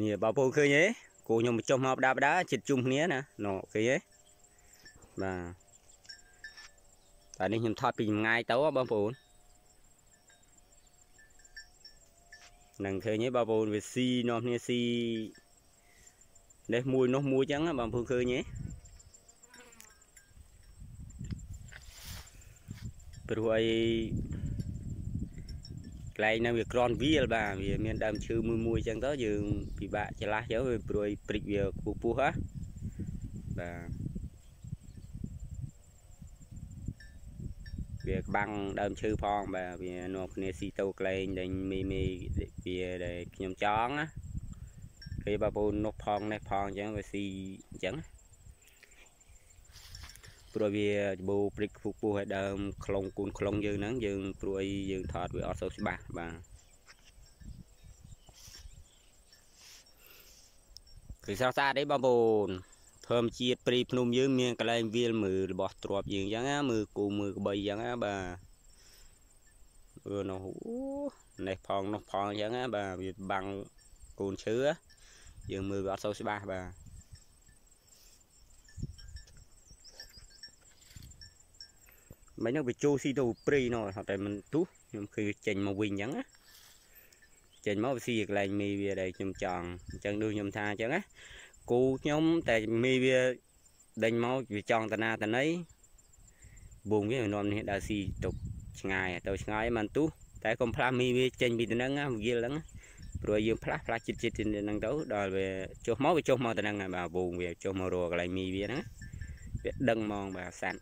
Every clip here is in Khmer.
នេះបងប្អូនឃើញទេគោខ្ញុំចុះមកបដាបដាចិត្តជុំគ្នាណាណូឃើញទេបាទតែនេះខ្ញុំថតពីចម្ងាយទៅបងប្អូននឹងឃើញទេបងប្អូនវាស៊ីនាំគ្នាស៊ីនេះមួយនោះមួយចឹងបងប្អូនឃើញទេព្រោះអី កន្លែងហ្នឹងវាក្រនវាលបាទវាមានដើមឈើមួយមួយចឹងទៅយើងពិបាកច្រឡះទៅវាព្រួយព្រិចវាពុះពុះហ៎បាទវាក្បាំងដើមឈើផងបាទវានាំគ្នាស៊ីទៅក្លែងដែលមីមីវាដែលខ្ញុំចង់ណាគេបងប្អូននោះផងនេះផងអញ្ចឹងវាស៊ីអញ្ចឹង ព្រោះវាច្បូព្រិចខ្ពស់ពោះឲ្យដើមខ្លងគូនខ្លងយើងហ្នឹងយើងព្រួយយើងថតវាអត់សូវច្បាស់បាទគឺស្រស់ស្អាតទេបងប្អូនធម្មជាតិព្រីភ្នំយើងមានកន្លែងវាលមើលរបស់ទ្របយើងអញ្ចឹងណាមើលគូមើលក្បីអញ្ចឹងណាបាទអឺនោះនេះផងនោះផងអញ្ចឹងណាបាទវាបាំងកូនឈើយើងមើលវាអត់សូវច្បាស់បាទ មិនហ្នឹងវាចូលស៊ីទៅព្រៃនោះតែមិនទុះខ្ញុំឃើញចេញមកវិញអញ្ចឹងណាចេញមកវាស៊ីកន្លែងមីវាដែលខ្ញុំចង់អញ្ចឹងដូចខ្ញុំថាអញ្ចឹងណាគូខ្ញុំតែមីវាដេញមកវាចង់តាណាតាណីបួងវានាំនេះដើរស៊ីទៅឆ្ងាយទៅឆ្ងាយមិនទុះតែកុំផ្លាស់មីវាចេញពីទៅនឹងវាលហ្នឹងព្រោះយើងផ្លាស់ផ្លាស់ចិត្តចិត្តហ្នឹងទៅដល់វាចុះមកវាចុះមកទៅហ្នឹងបាទបួងវាចុះមករកកន្លែងមីវាហ្នឹងវាដឹងហ្មងបាទសាន់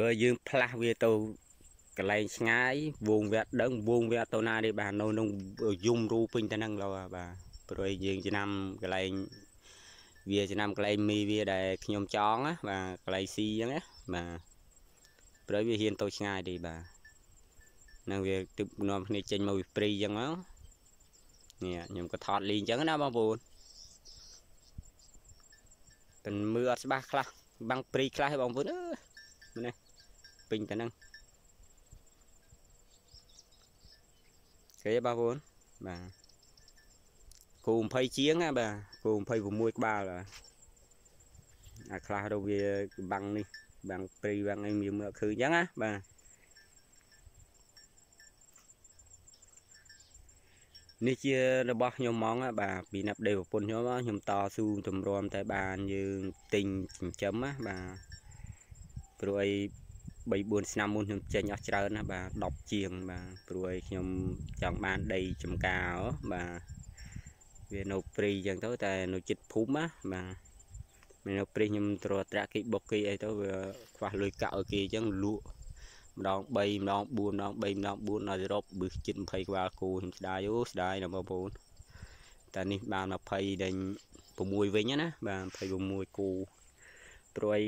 បើយើងផ្លាស់វាទៅកន្លែងឆ្ងាយវងវាដឹងវងវាទៅណាទេបាទនៅក្នុងយំរូពេញទៅហ្នឹងលោបាទព្រោះយើងចំណាំកន្លែងវាចំណាំកន្លែងមីវាដែលខ្ញុំចង់ណាបាទកន្លែងស៊ីអញ្ចឹងណាបាទព្រោះវាហ៊ានទៅឆ្ងាយទេបាទនឹងវាទឹកនាំគ្នាចេញមកពីព្រៃអញ្ចឹងមកនេះខ្ញុំក៏ថតលីអញ្ចឹងណាបងប្អូនតែមើលអត់ច្បាស់ខ្លះបាំងព្រៃខ្លះបងប្អូនអើនេះ ពេញតែហ្នឹងគេបងប្អូនបាទគូ20ជាងណាបាទគូ26ក្បាលបាទអាខ្លះទៅវាបាំងនេះបាំងព្រៃបាំងអីមានមើលឃើញអញ្ចឹងណាបាទនេះជារបស់ខ្ញុំហ្មងបាទពីណាប់ដេប្រពន្ធខ្ញុំខ្ញុំតស៊ូតម្រាំតែបានយើងទិញចិញ្ចឹមណាបាទព្រោះអី 3 4ឆ្នាំមុនខ្ញុំចេញអស់ច្រើនណាបាទ10ជាង បាទព្រោះឲ្យខ្ញុំចង់បានដីចំការបាទវានៅព្រៃអញ្ចឹងទៅតែនៅចិត្តភូមិណាបាទមាននៅព្រៃខ្ញុំត្រត្រាក់គេបុកគេអីទៅវាខ្វះលុយកាក់ឲ្យគេអញ្ចឹងលក់ម្ដង3ម្ដង4ម្ដង3ម្ដង4ដល់រ៉ុបបឹសចិត្ត20ក្បាលគោខ្ញុំស្ដាយអូស្ដាយណាបងប្អូនតែនេះបាន20ដេញ6វិញណាបាទ26គូព្រួយ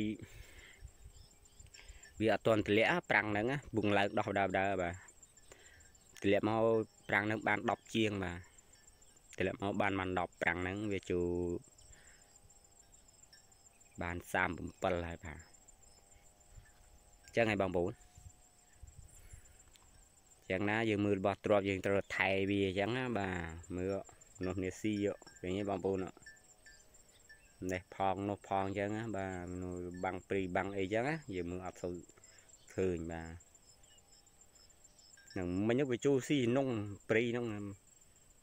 វាអត់ទាន់ធ្លាក់ប្រាំងហ្នឹងបុងឡើងដោះដើដើបាទធ្លាក់មកប្រាំងហ្នឹងបាន10ជាងបាទធ្លាក់មកបានបាន10ប្រាំងហ្នឹងវាជូបាន37ហើយបាទចឹងហើយបងប្អូនចឹងណាយើងមើលរបស់ទ្របយើងត្រូវថែវាអញ្ចឹងណាបាទមើលនោះនេះស៊ីយកឃើញទេបងប្អូន នេះផងនោះផងអញ្ចឹងណាបាទបាំងព្រីបាំងអីអញ្ចឹងណាយើងមើលអត់សូវឃើញបាទនឹងមិញវាចូលស៊ីនងព្រីហ្នឹង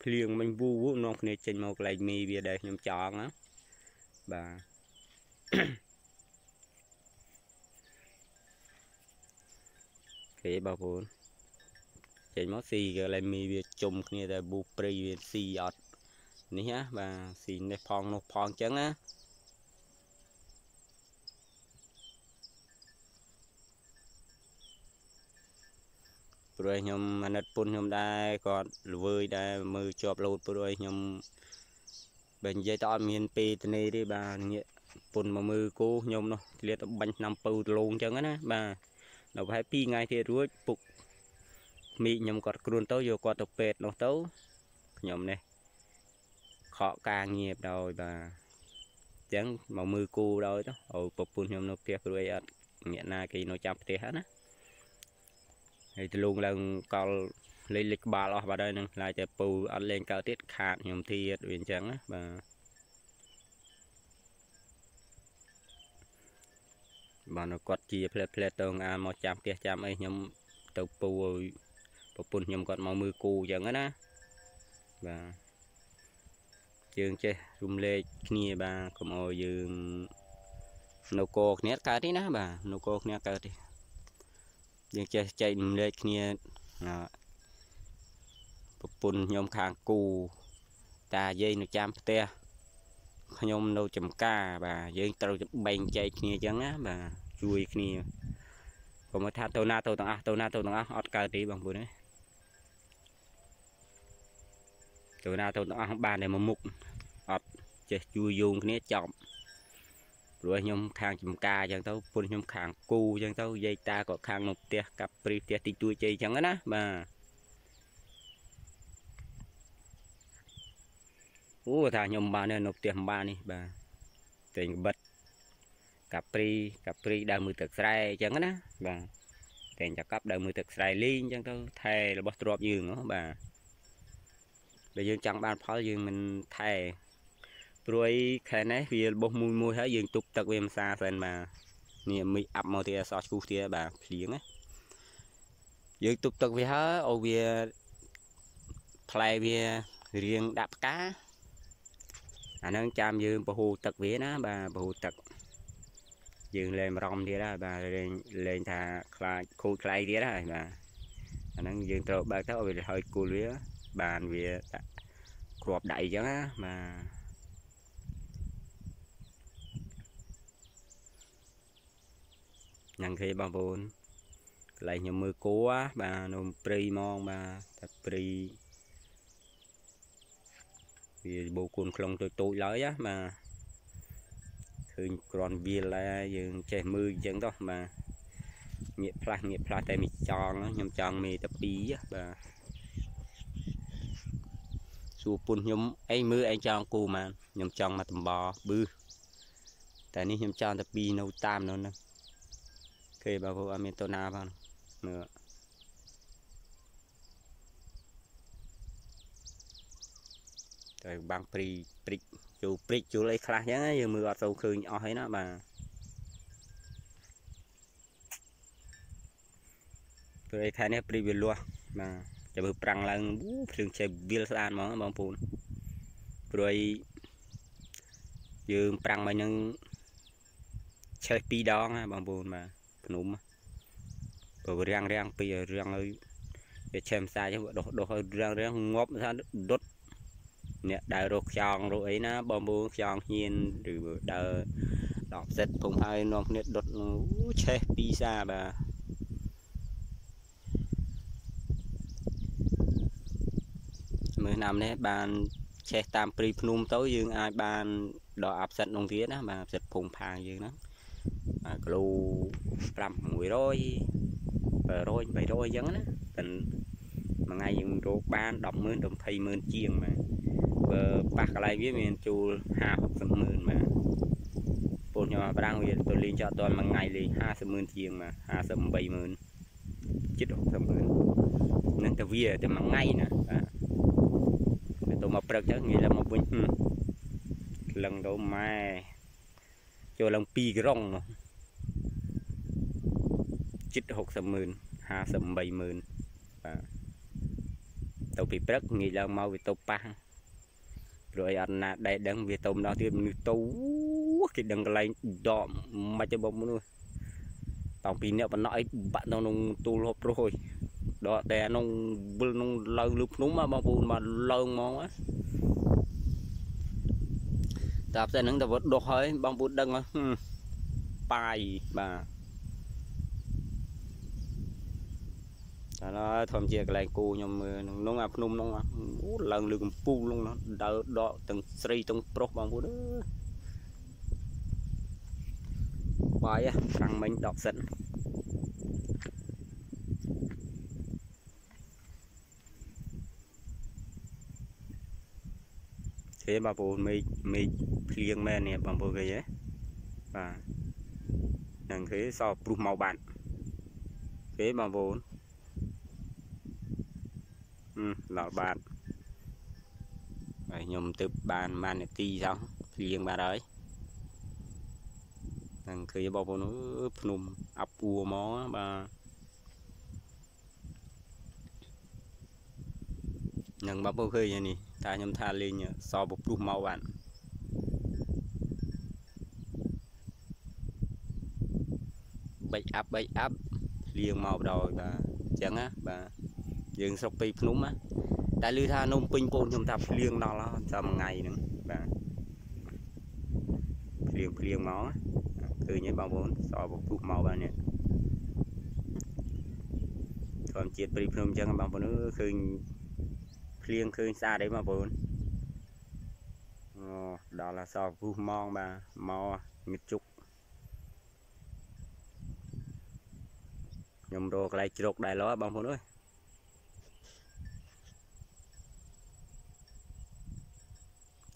ភ្លៀងមិញវូវូនាំគ្នាចេញមកកន្លែងមីវាដែលខ្ញុំចង់ណាបាទគេបងប្អូនចេញមកស៊ីកន្លែងមីវាជុំគ្នាតែប៊ូព្រីវាស៊ីអត់ នេះណាបាទស៊ីនេះផងនោះផងអញ្ចឹងណាព្រោះខ្ញុំអាណិតពុនខ្ញុំដែរគាត់ល្វើយដែរមើលជាប់លោតព្រោះខ្ញុំបើនិយាយទៅអត់មានពេលទៅនេះទេបាទងាកពុនមកមើលគោខ្ញុំនោះធ្លាតបាញ់ឆ្នាំពៅដលងអញ្ចឹងណាបាទដល់ប្រហែល2ថ្ងៃទៀតរួចពុកមីខ្ញុំគាត់គ្រួនទៅយកគាត់ទៅពេទ្យនោះទៅខ្ញុំនេះ ខកការងារដោយបាទអញ្ចឹងមកមើលគូដោយទៅឲ្យប្រពន្ធខ្ញុំនៅផ្ទះព្រួយអត់ងាកណាគេនៅចាំផ្ទះណាហើយទលងឡើងកលលេខលេខក្បាលអស់បាត់ហើយនឹងខ្លាចតែពូអត់លេងកើតទៀតខាតខ្ញុំទៀតវាអញ្ចឹងណាបាទបានគាត់ជាផ្លែផ្លែទៅអាមកចាំផ្ទះចាំអីខ្ញុំទៅពូឲ្យប្រពន្ធខ្ញុំគាត់មកមើលគូអញ្ចឹងណាបាទ យើងចេះរំលែកគ្នាបាទកុំឲ្យយើងនៅកគ្នាកើតទេណាបាទនៅកគ្នាកើតទេយើងចេះចែករំលែកគ្នាប្រពន្ធខ្ញុំខាងគូតាយាយនៅចាំផ្ទះខ្ញុំនៅចំការបាទយើងត្រូវបែងចែកគ្នាអញ្ចឹងណាបាទជួយគ្នាកុំថាទៅណាទៅទាំងអស់ទៅណាទៅទាំងអស់អត់កើតទេបងប្អូនណា ទៅណាទៅទាំងអស់បានតែមួយមុខអត់ចេះជួយយោងគ្នាចប់ព្រោះខ្ញុំខាងចំការអញ្ចឹងទៅពុនខ្ញុំខាងគូអញ្ចឹងទៅយាយតាក៏ខាងនៅផ្ទះកាប់ព្រីផ្ទះទីទួយជ័យអញ្ចឹងណាបាទអូថាខ្ញុំបាននៅផ្ទះម្បាននេះបាទតែងបិទកាព្រីកាព្រីដើមមើលទឹកស្រែអញ្ចឹងណាបាទតែងតែកាប់ដើមមើលទឹកស្រែលីងអញ្ចឹងទៅថែរបស់ទ្របយើងហ៎បាទ បើយើងចង់បានផលយើងមិនថែព្រួយខែនេះវារបោះមួយមួយហើយយើងទប់ទឹកវាមិនសាសិនបាទនេះមីអាប់មកទៀតសោះឈូសទៀតបាទភ្លៀងណាយើងទប់ទឹកវាហើយឲ្យវាផ្លែវារៀងដាក់ផ្កាអាហ្នឹងចាំយើងបហូរទឹកវាណាបាទបហូរទឹកយើងលេងរំទៀតហើយបាទលេងលេងថាខ្លាចខូចខ្លាយទៀតហើយបាទអាហ្នឹងយើងត្រូវបើកទៅឲ្យវាហើយគូលវា បានវាដាក់គ្រាប់ដៃអញ្ចឹងណាបាទញ៉ាំងគេបងប្អូនកន្លែងខ្ញុំមើលគោបាទនៅព្រៃហ្មងបាទតែព្រៃវាបូកូនខ្លងតូចតូចឡើយណាបាទឃើញក្រាន់វាលដែរយើងចេះមើលអញ្ចឹងទៅបាទងាកផ្លាស់ងាកផ្លាស់តែមីចង់ខ្ញុំចង់មេតែ2បាទ សួរពុនខ្ញុំអីមើលឯងចង់គូម៉ានខ្ញុំចង់មកតំបប៊ឺតែនេះខ្ញុំចង់តែ2នៅតាមនៅហ្នឹងគេបងប្អូនអត់មានតូណាផងមើលតែបាំងព្រីព្រិចជូលព្រិចជូលអីខ្លះចឹងយើងមើលអត់សូវឃើញអស់ហើយណាបាទព្រោះឯខែនេះព្រីវាលាស់បាទ ចាំមើលប្រាំងឡើងភ្លើងចេះវាលស្អាតហ្មងបងប្អូនព្រោះឯយើងប្រាំងមកនឹងឆេះពីរដងណាបងប្អូនបាទភ្នំបើរាំងរាំងពីរាំងឲ្យវាឆេះផ្សាយដុសដុសឲ្យរាំងរាំងងាប់ថាដុតអ្នកដើររកខ្យងរកអីណាបងប្អូនខ្យងហ៊ានឬដើរដល់ផ្សិតភូមិហើយនាំគ្នាដុតឆេះពីសាបាទ មើលណាំនេះបានឆេះតាមព្រីភ្នំទៅយើងអាចបានដល់អាប់សិតនោះទៀតណាបាទអាប់សិតភូមិផាងយើងហ្នឹងគីឡូ5 100 700 300អញ្ចឹងណាតែមួយថ្ងៃយើងរកបាន100000ដល់200,000ជាងបាទបើប៉ះកន្លែងវាមានជួល50 60ម៉ឺនបាទពលខ្ញុំអាប្រាំងវាទៅលេងចោលតមួយថ្ងៃលេង50ម៉ឺនជាងបាទ58ម៉ឺនជិត60ម៉ឺននឹងតែវាតែមួយថ្ងៃណាបាទទៅ មកព្រឹកចឹងងាយឡើងមកវិញលឹងទៅម៉ែចូលឡើង2ក្រុងជិត60ម៉ឺន58ម៉ឺនបាទទៅពីព្រឹកងាយឡើងមកវាទៅប៉ះព្រោះអីអត់ណាដែលដឹងវាទៅម្ដងទៀតមនុស្សទៅគេដឹងកន្លែងដកមិនទេបងមនុស្សតាំងពីអ្នកបណ្ណោះអីបាក់នៅក្នុងទូលហូបប្រុសអើយ ដកតែក្នុងវិលក្នុងឡើងលើភ្នំបងប្អូនមកឡើងហ្មងតាផ្សេងហ្នឹងតែវត្តដុសហើយបងប្អូនដឹងបាយបាទតែឡើយធម្មជាកន្លែងគូខ្ញុំមើលក្នុងអាភ្នំក្នុងអូឡើងលើកំពូលក្នុងនោះដើរដកទាំងស្រីទាំងប្រុសបងប្អូនអើយបាយប្រាំងមិញដកសិន ទេបងប្អូនមេឃមេឃភ្លៀងមែននេះបងប្អូនគេហ៎បាទហ្នឹងគេសោព្រុសមកបាត់គេបងប្អូនដល់បានហើយខ្ញុំទៅបានបាននាទីសោះភ្លៀងបានហើយហ្នឹងឃើញបងប្អូនភ្នំអាប់អួរហ្មងបាទនឹងបងប្អូនឃើញនេះ តាខ្ញុំថាលេងសពពុះមកបានបេកអាប់បេកអាប់លៀងមកបដ ாய் បាទអញ្ចឹងណាបាទយើងស្រុកពីភ្នំណាតែឮថានំពេញពូនខ្ញុំថាភ្លៀងដល់ចាំថ្ងៃហ្នឹងបាទភ្លៀងភ្លៀងមកឃើញហើយបងប្អូនសពពុះមកបាទនេះធម្មជាតិព្រៃភ្នំអញ្ចឹងបងប្អូនឃើញ ភ្លៀងឃើញស្អាតអីបងប្អូនអូដល់អសរពុះម៉ងបាទមកងឹតជុកខ្ញុំរកកន្លែងជ្រកដែរលោបងប្អូនអើយ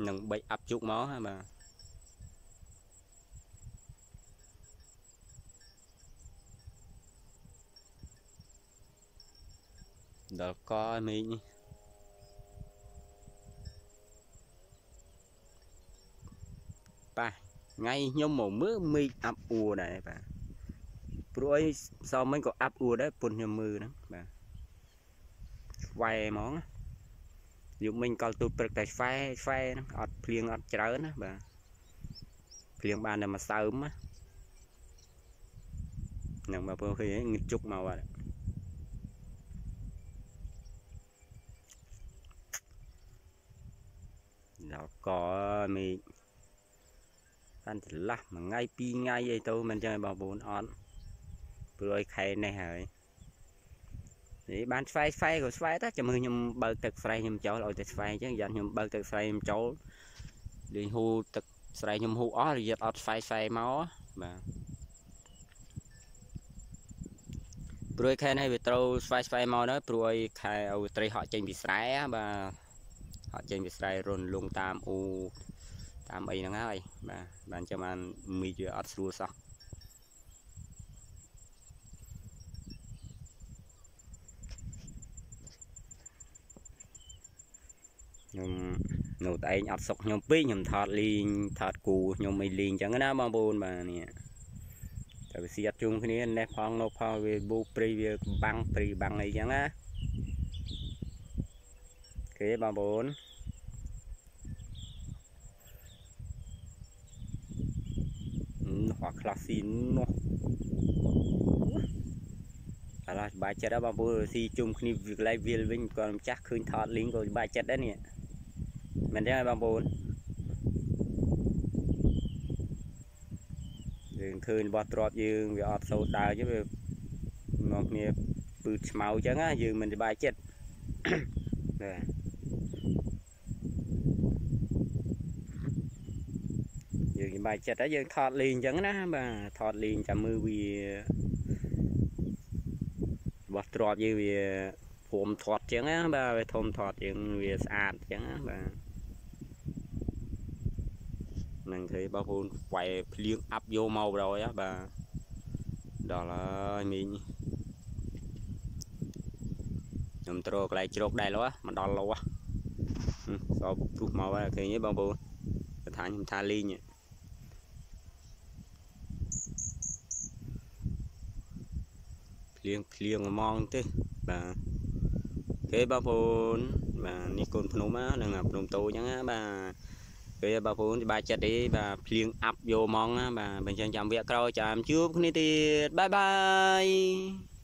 នឹងបិចអាប់ជុកមកហ่าបាទដល់កមេឃនេះ ប៉ះថ្ងៃខ្ញុំមកមើលមេឃអាប់អួរដែរបាទព្រោះអីសមមិញក៏អាប់អួរដែរពុនខ្ញុំមើលហ្នឹងបាទស្វែហ្មងយប់មិញកលទូចព្រឹកតែស្វែស្វែហ្នឹងអត់ភ្លៀងអត់ច្រើនណាបាទភ្លៀងបានតែមួយសើមណានឹងមកព្រោះឃើញងឹតជុកមកបាទដល់កមេឃ បានចន្លោះមួយថ្ងៃពីរថ្ងៃអីទៅមិនចឹងឯងបងប្អូនអត់ព្រោះឲ្យខែនេះហើយនេះបានស្វែស្វែក៏ស្វែទៅចាំមើលខ្ញុំបើកទឹកស្រែខ្ញុំចូលឲ្យតែស្វែអញ្ចឹងយ៉ាងខ្ញុំបើកទឹកស្រែខ្ញុំចូលលេងហូរទឹកស្រែខ្ញុំហូរអស់រយៈអត់ស្វែស្វែមកបាទព្រួយខែនេះវាត្រូវស្វែស្វែមកនៅព្រួយខែឲ្យត្រីហក់ចេញពីស្រែបាទហក់ចេញពីស្រែរុនលងតាមអ៊ូ តាមអីហ្នឹងហើយបាទបានចាំបានមីវាអត់ស្រួលសោះខ្ញុំនៅតែឯងអត់សុកខ្ញុំពេកខ្ញុំថតលីងថតគូខ្ញុំអីលីងចឹងណាបងប្អូនបាទនេះតែវាសៀតជុំគ្នានេះផងនៅផងវាប៊ូព្រីវាបាំងព្រីបាំងអីចឹងណាគេបងប្អូន ខ្លះស៊ីនោះឥឡូវច្បាស់ចិត្តហើយបងប្អូនស៊ីជុំគ្នាវាកន្លែងវាលវិញគាត់ម្ចាស់ឃើញថតលីងក៏ច្បាស់ចិត្តដែរនេះមែនទេបងប្អូនយើងឃើញរបស់ទ្របយើងវាអត់សូវដើរ chứ វានាំគ្នាពឺឆ្មៅអញ្ចឹងណាយើងមិនសប្បាយចិត្តបាទ បាយចិត្តហើយយើងថតលេងអញ្ចឹងណាបាទថតលេងចាំមើលវារបស់ទ្របយើងវាភូមិធាត់អញ្ចឹងណាបាទវាធំធាត់យើងវាស្អាតអញ្ចឹងណាបាទនឹងឃើញបងប្អូនវាយភ្លៀងអាប់យកមកបរយបាទដល់ហើយមីងខ្ញុំត្រកន្លែងជ្រោកដែរលោមកដល់លោសោព្រុសមកហើយឃើញទេបងប្អូនថាខ្ញុំថាលេងហ្នឹង ភ្លៀងភ្លៀងហ្មងទេបាទគេបងប្អូនបាទនេះកូនភ្នំហ្នឹងភ្នំតូចហ្នឹងបាទគេបងប្អូនច្បាស់ចិត្តទេបាទភ្លៀងអាប់យកហ្មងបាទបើអញ្ចឹងចាំវគ្គក្រោយចាំជួបគ្នាទៀតបាយបាយ